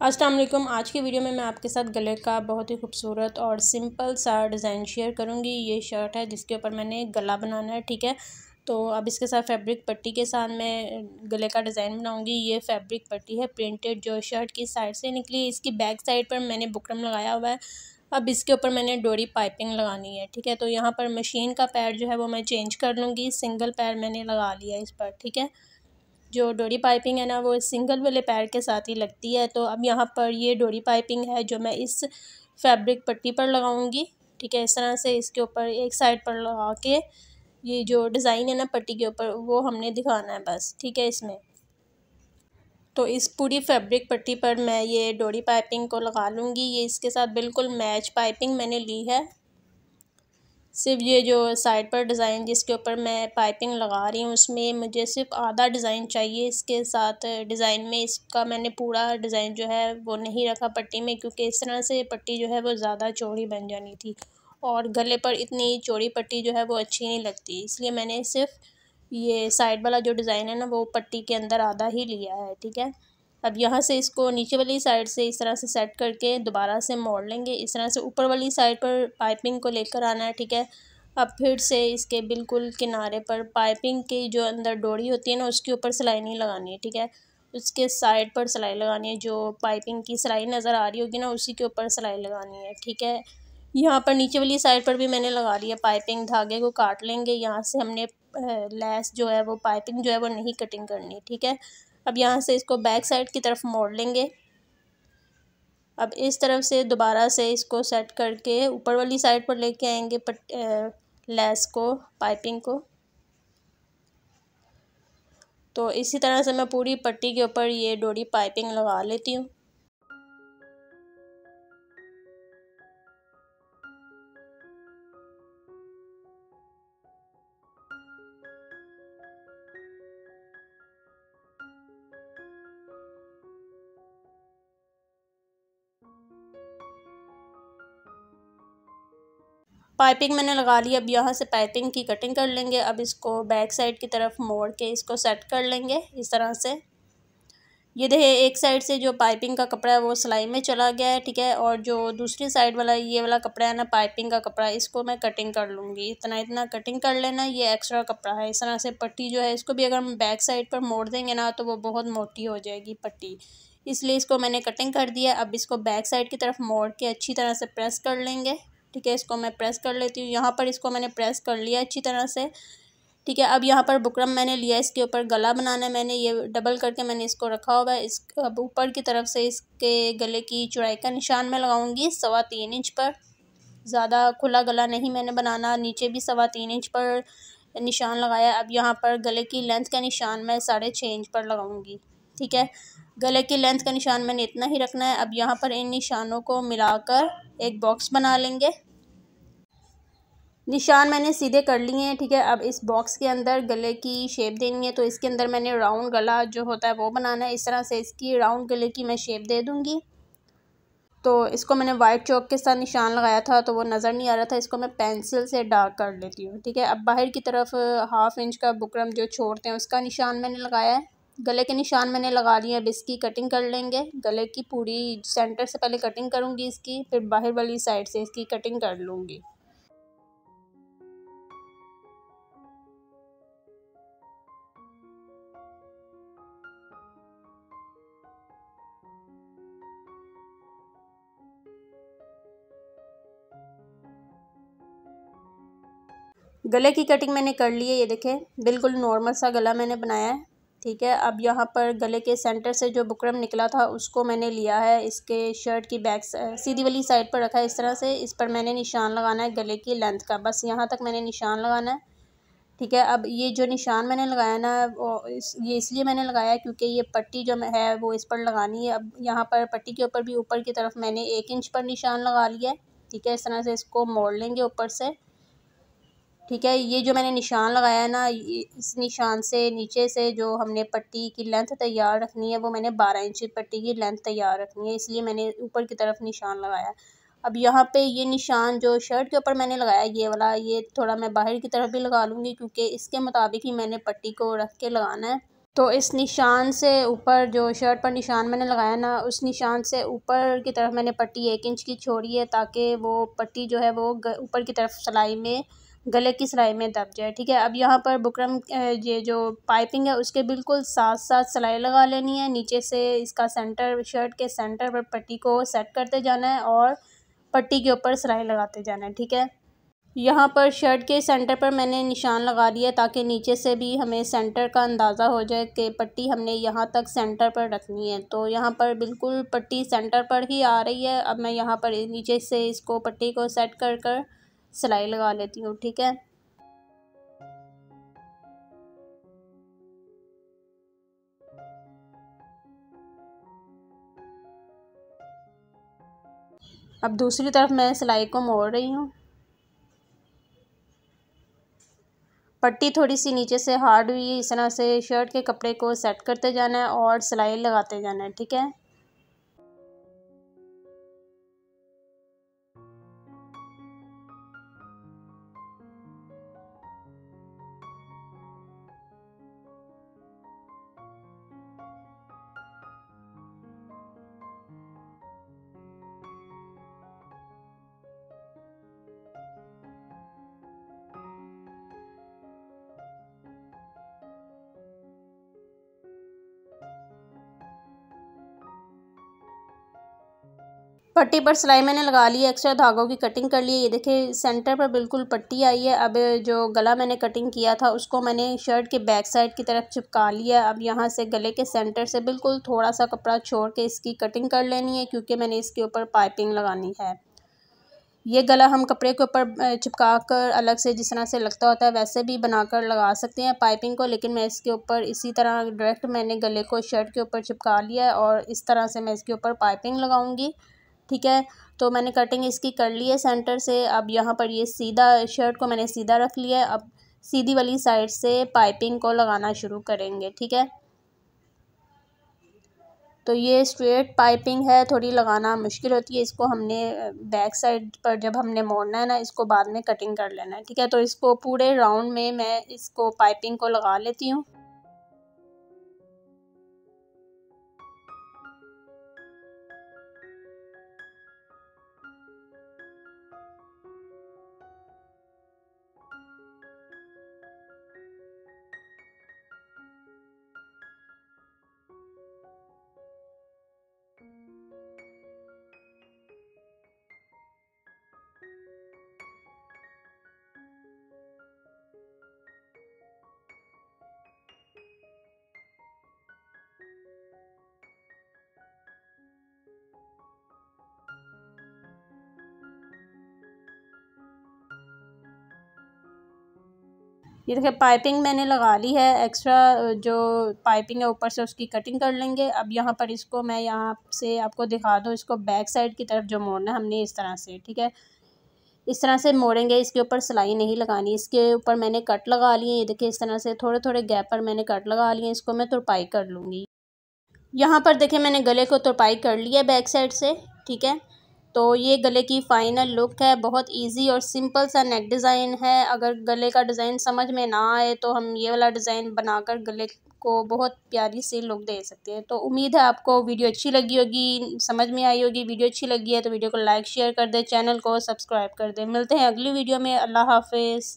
असलम आज की वीडियो में मैं आपके साथ गले का बहुत ही खूबसूरत और सिंपल सा डिज़ाइन शेयर करूँगी। ये शर्ट है जिसके ऊपर मैंने गला बनाना है, ठीक है? तो अब इसके साथ फैब्रिक पट्टी के साथ मैं गले का डिज़ाइन बनाऊँगी। ये फैब्रिक पट्टी है, प्रिंटेड जो शर्ट की साइड से निकली इसकी बैक साइड पर मैंने बुकरम लगाया हुआ है। अब इसके ऊपर मैंने डोरी पाइपिंग लगानी है, ठीक है? तो यहाँ पर मशीन का पैर जो है वो मैं चेंज कर लूँगी। सिंगल पैर मैंने लगा लिया इस पर, ठीक है? जो डोरी पाइपिंग है ना, वो सिंगल वाले पैर के साथ ही लगती है। तो अब यहाँ पर ये डोरी पाइपिंग है जो मैं इस फैब्रिक पट्टी पर लगाऊँगी। ठीक है, इस तरह से इसके ऊपर एक साइड पर लगा के ये जो डिज़ाइन है ना पट्टी के ऊपर, वो हमने दिखाना है बस। ठीक है, इसमें। तो इस पूरी फैब्रिक पट्टी पर मैं ये डोरी पाइपिंग को लगा लूँगी। ये इसके साथ बिल्कुल मैच पाइपिंग मैंने ली है। सिर्फ़ ये जो साइड पर डिज़ाइन जिसके ऊपर मैं पाइपिंग लगा रही हूँ, उसमें मुझे सिर्फ़ आधा डिज़ाइन चाहिए। इसके साथ डिज़ाइन में इसका मैंने पूरा डिज़ाइन जो है वो नहीं रखा पट्टी में, क्योंकि इस तरह से पट्टी जो है वो ज़्यादा चौड़ी बन जानी थी और गले पर इतनी चौड़ी पट्टी जो है वो अच्छी नहीं लगती। इसलिए मैंने सिर्फ़ ये साइड वाला जो डिज़ाइन है ना, वो पट्टी के अंदर आधा ही लिया है, ठीक है? अब यहाँ से इसको नीचे वाली साइड से इस तरह से सेट करके दोबारा से मोड़ लेंगे। इस तरह से ऊपर वाली साइड पर पाइपिंग को लेकर आना है, ठीक है? अब फिर से इसके बिल्कुल किनारे पर पाइपिंग की जो अंदर डोरी होती है ना, उसके ऊपर सिलाई नहीं लगानी है, ठीक है? उसके साइड पर सिलाई लगानी है, जो पाइपिंग की सिलाई नज़र आ रही होगी ना, उसी के ऊपर सिलाई लगानी है, ठीक है? यहाँ पर नीचे वाली साइड पर भी मैंने लगा लिया पाइपिंग, धागे को काट लेंगे। यहाँ से हमने लेस जो है वो पाइपिंग जो है वो नहीं कटिंग करनी, ठीक है? अब यहाँ से इसको बैक साइड की तरफ़ मोड़ लेंगे। अब इस तरफ़ से दोबारा से इसको सेट करके ऊपर वाली साइड पर लेके आएँगे पट लेस को, पाइपिंग को। तो इसी तरह से मैं पूरी पट्टी के ऊपर ये डोरी पाइपिंग लगा लेती हूँ। पाइपिंग मैंने लगा ली, अब यहाँ से पाइपिंग की कटिंग कर लेंगे। अब इसको बैक साइड की तरफ़ मोड़ के इसको सेट कर लेंगे इस तरह से। ये देखिए एक साइड से जो पाइपिंग का कपड़ा है वो सिलाई में चला गया है, ठीक है? और जो दूसरी साइड वाला, ये वाला कपड़ा है ना, पाइपिंग का कपड़ा, इसको मैं कटिंग कर लूँगी। इतना इतना कटिंग कर लेना, ये एक्स्ट्रा कपड़ा है। इस तरह से पट्टी जो है, इसको भी अगर हम बैक साइड पर मोड़ देंगे ना तो वो बहुत मोटी हो जाएगी पट्टी। इसलिए इसको मैंने कटिंग कर दिया। अब इसको बैक साइड की तरफ़ मोड़ के अच्छी तरह से प्रेस कर लेंगे। ठीक है, इसको मैं प्रेस कर लेती हूँ। यहाँ पर इसको मैंने प्रेस कर लिया अच्छी तरह से। ठीक है, अब यहाँ पर बुकरम मैंने लिया, इसके ऊपर गला बनाना है मैंने, ये डबल करके मैंने इसको रखा हुआ है। इस, अब ऊपर की तरफ़ से इसके गले की चौड़ाई का निशान मैं लगाऊँगी सवा तीन इंच पर। ज़्यादा खुला गला नहीं मैंने बनाना, नीचे भी सवा तीन इंच पर निशान लगाया। अब यहाँ पर गले की लेंथ का निशान मैं साढ़े छः इंच पर लगाऊँगी। ठीक है, गले की लेंथ का निशान मैंने इतना ही रखना है। अब यहाँ पर इन निशानों को मिलाकर एक बॉक्स बना लेंगे। निशान मैंने सीधे कर लिए हैं, ठीक है? अब इस बॉक्स के अंदर गले की शेप देनी है तो इसके अंदर मैंने राउंड गला जो होता है वो बनाना है। इस तरह से इसकी राउंड गले की मैं शेप दे दूँगी। तो इसको मैंने वाइट चौक के साथ निशान लगाया था तो वो नज़र नहीं आ रहा था। इसको मैं पेंसिल से डार्क कर लेती हूँ, ठीक है? अब बाहर की तरफ़ हाफ़ इंच का बुकरम जो छोड़ते हैं, उसका निशान मैंने लगाया है। गले के निशान मैंने लगा लिए अब इसकी कटिंग कर लेंगे। गले की पूरी सेंटर से पहले कटिंग करूँगी इसकी, फिर बाहर वाली साइड से इसकी कटिंग कर लूँगी। गले की कटिंग मैंने कर ली है, ये देखें। बिल्कुल नॉर्मल सा गला मैंने बनाया है, ठीक है। अब यहाँ पर गले के सेंटर से जो बुकरम निकला था, उसको मैंने लिया है। इसके शर्ट की बैक सीधी वाली साइड पर रखा है, इस तरह से। इस पर मैंने निशान लगाना है गले की लेंथ का। बस यहाँ तक मैंने निशान लगाना है, ठीक है। अब ये जो निशान मैंने लगाया ना, वो इस, ये इसलिए मैंने लगाया क्योंकि ये पट्टी जो है, वो इस पर लगानी है। अब यहाँ पर पट्टी के ऊपर भी ऊपर की तरफ़ मैंने एक इंच पर निशान लगा लिया है, ठीक है। इस तरह से इसको मोड़ लेंगे ऊपर से। ठीक है, ये जो मैंने निशान लगाया ना इस निशान से नीचे से जो हमने पट्टी की लेंथ तैयार रखनी है, वो मैंने बारह इंच पट्टी की लेंथ तैयार रखनी है, इसलिए मैंने ऊपर की तरफ़ निशान लगाया। अब यहाँ पे ये निशान जो शर्ट के ऊपर मैंने लगाया, ये वाला, ये थोड़ा मैं बाहर की तरफ़ भी लगा लूँगी, क्योंकि इसके मुताबिक ही मैंने पट्टी को रख के लगाना है। तो इस निशान से ऊपर जो शर्ट पर निशान मैंने लगाया ना, उस निशान से ऊपर की तरफ़ मैंने पट्टी एक इंच की छोड़ी है, ताकि वो पट्टी जो है वो ऊपर की तरफ़ सिलाई में गले की सिलाई में दब जाए, ठीक है? अब यहाँ पर बुकरम ये जो पाइपिंग है, उसके बिल्कुल साथ साथ सिलाई लगा लेनी है। नीचे से इसका सेंटर, शर्ट के सेंटर पर पट्टी को सेट करते जाना है और पट्टी के ऊपर सिलाई लगाते जाना है, ठीक है? यहाँ पर शर्ट के सेंटर पर मैंने निशान लगा दिया ताकि नीचे से भी हमें सेंटर का अंदाज़ा हो जाए कि पट्टी हमने यहाँ तक सेंटर पर रखनी है। तो यहाँ पर बिल्कुल पट्टी सेंटर पर ही आ रही है। अब मैं यहाँ पर नीचे से इसको, पट्टी को सेट कर कर सिलाई लगा लेती हूँ, ठीक है? अब दूसरी तरफ़ मैं सिलाई को मोड़ रही हूँ। पट्टी थोड़ी सी नीचे से हार्ड हुई है, इस तरह से शर्ट के कपड़े को सेट करते जाना है और सिलाई लगाते जाना है, ठीक है? पट्टी पर सिलाई मैंने लगा ली है एक्स्ट्रा धागों की कटिंग कर ली है। ये देखिए सेंटर पर बिल्कुल पट्टी आई है। अब जो गला मैंने कटिंग किया था, उसको मैंने शर्ट के बैक साइड की तरफ़ चिपका लिया अब यहाँ से गले के सेंटर से बिल्कुल थोड़ा सा कपड़ा छोड़ के इसकी कटिंग कर लेनी है, क्योंकि मैंने इसके ऊपर पाइपिंग लगानी है। ये गला हम कपड़े के ऊपर चिपका कर अलग से जिस तरह से लगता होता है, वैसे भी बनाकर लगा सकते हैं पाइपिंग को, लेकिन मैं इसके ऊपर इसी तरह डायरेक्ट मैंने गले को शर्ट के ऊपर चिपका लिया और इस तरह से मैं इसके ऊपर पाइपिंग लगाऊँगी। ठीक है? तो मैंने कटिंग इसकी कर ली है सेंटर से। अब यहाँ पर ये सीधा शर्ट को मैंने सीधा रख लिया है। अब सीधी वाली साइड से पाइपिंग को लगाना शुरू करेंगे, ठीक है? तो ये स्ट्रेट पाइपिंग है। थोड़ी लगाना मुश्किल होती है। इसको हमने बैक साइड पर जब हमने मोड़ना है ना, इसको बाद में कटिंग कर लेना है, ठीक है? तो इसको पूरे राउंड में मैं इसको पाइपिंग को लगा लेती हूँ। ये देखिए, पाइपिंग मैंने लगा ली है, एक्स्ट्रा जो पाइपिंग है ऊपर से उसकी कटिंग कर लेंगे। अब यहाँ पर इसको मैं यहाँ से आपको दिखा दूँ, इसको बैक साइड की तरफ़ जो मोड़ना है हमने इस तरह से, ठीक है? इस तरह से मोड़ेंगे, इसके ऊपर सिलाई नहीं लगानी, इसके ऊपर मैंने कट लगा लिए ये देखिए, इस तरह से थोड़े थोड़े गैप पर मैंने कट लगा लिए इसको मैं तुरपाई कर लूँगी। यहाँ पर देखिए, मैंने गले को तुरपाई कर लिया बैक साइड से, ठीक है? तो ये गले की फ़ाइनल लुक है, बहुत इजी और सिंपल सा नेक डिज़ाइन है। अगर गले का डिज़ाइन समझ में ना आए तो हम ये वाला डिज़ाइन बनाकर गले को बहुत प्यारी सी लुक दे सकते हैं। तो उम्मीद है आपको वीडियो अच्छी लगी होगी, समझ में आई होगी वीडियो अच्छी लगी है तो वीडियो को लाइक शेयर कर दें चैनल को सब्सक्राइब कर दें। मिलते हैं अगली वीडियो में, अल्लाह हाफिज़।